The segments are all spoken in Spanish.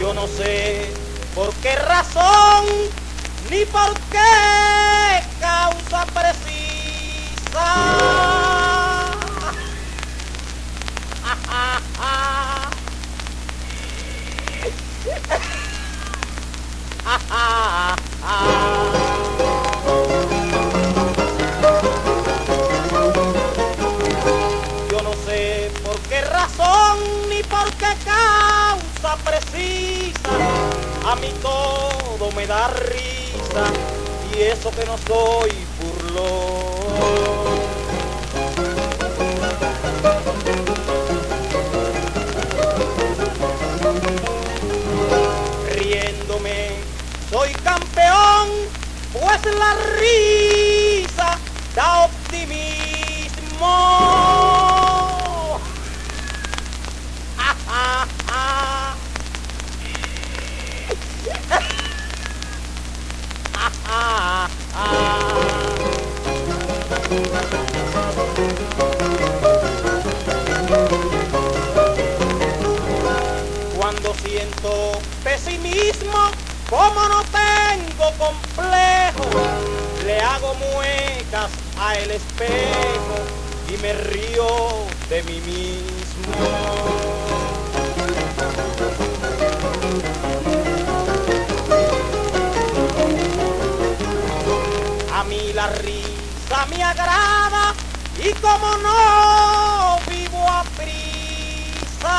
Yo no sé por qué razón ni por qué precisa. A mí todo me da risa y eso que no soy burlón. Riéndome soy campeón, pues la risa da optimismo. Cuando siento pesimismo, como no tengo complejo, le hago muecas a el espejo y me río de mí mismo. A mí la risa me agrada y como no vivo a prisa.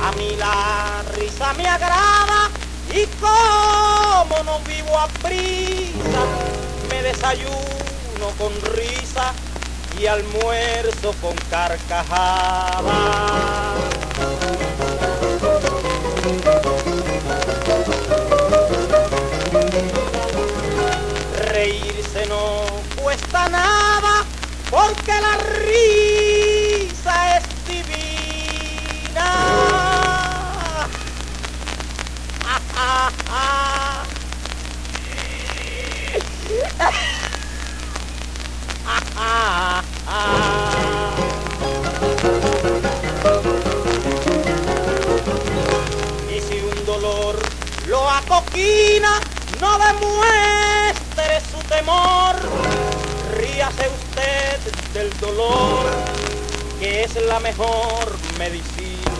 A mí la risa me agrada y como no vivo a prisa, desayuno con risa y almuerzo con carcajada. no demuestre su temor. Ríase usted del dolor, que es la mejor medicina.